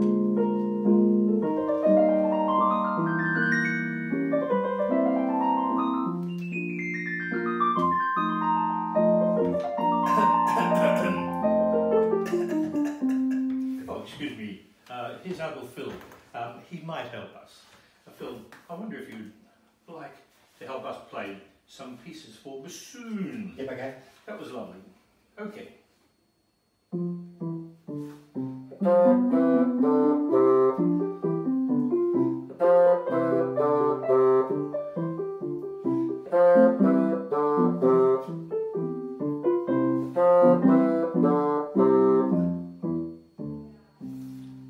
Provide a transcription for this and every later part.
Oh, excuse me, uh, here's our little um, he might help us. Phil, I wonder if you'd like to help us play some pieces for bassoon. Yep, okay. That was lovely. Okay.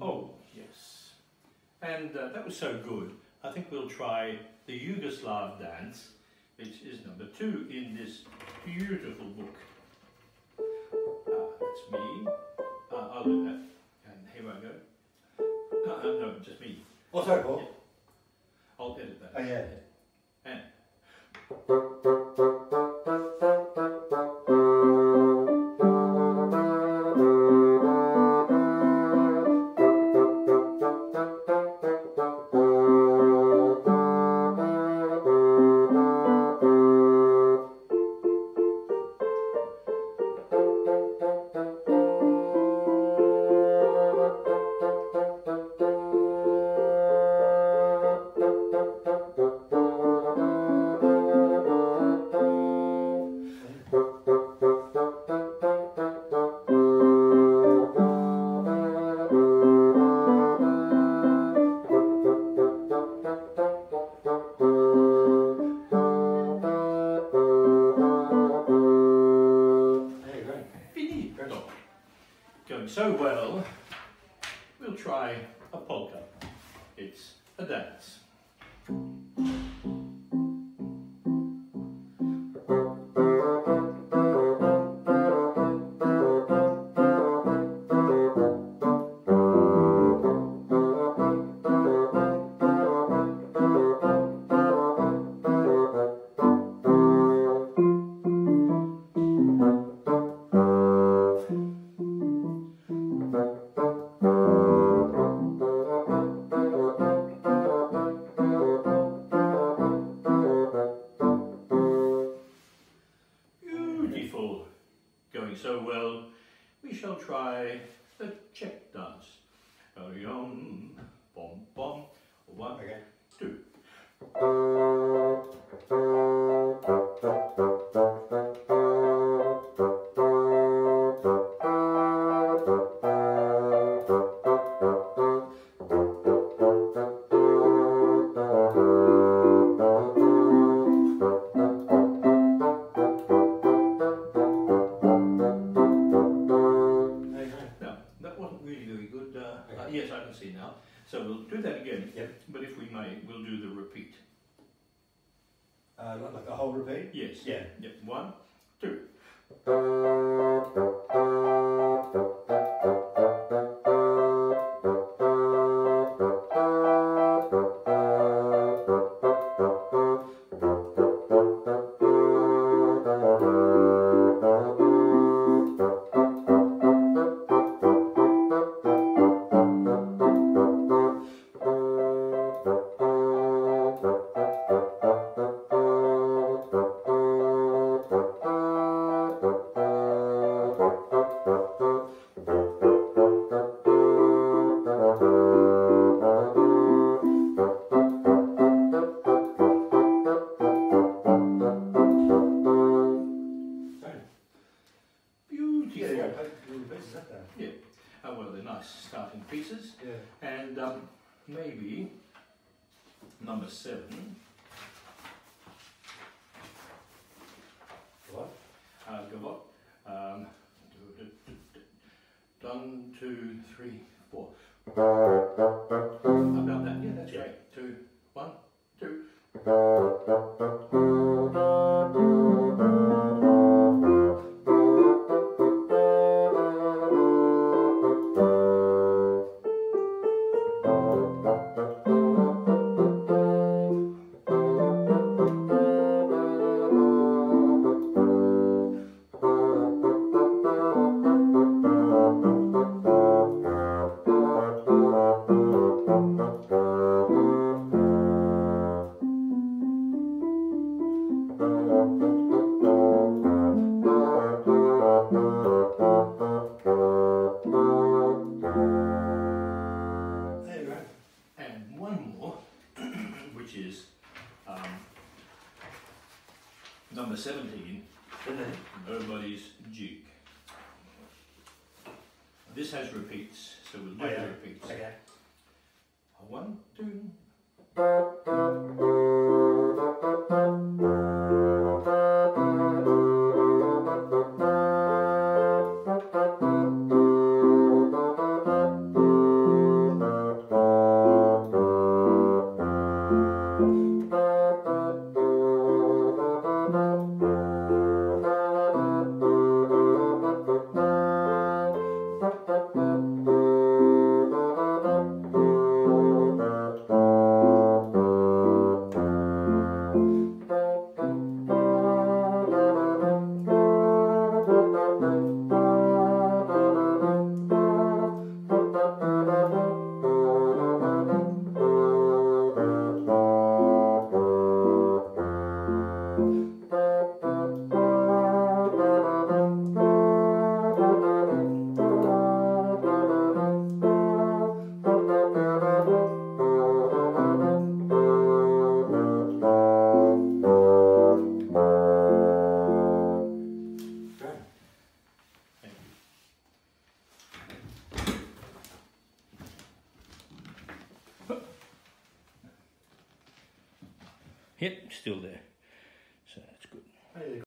Oh, yes. And uh, that was so good. I think we'll try the Yugoslav dance, which is number two in this beautiful book. Uh, that's me. Uh, I'll do that. And here I go. Uh, uh, no, just me. Oh, sorry, Paul. I'll edit that. Oh, yeah. And try a polka. It's a dance. So well, we shall try the Czech dance. Oh, yum, bom, bom. One, Okay. two. Uh, like like a whole repeat? Yes. Yeah. Yep. One, two. Nice starting pieces. Yeah. And um, maybe number seven. What? Uh, Gavotte. Um, one, two, three, four. About that, yeah, that's Yeah. great. number 17, Nobody's Duke. This has repeats, so we'll do the repeats. Okay. One, two. Yep, still there. So that's good.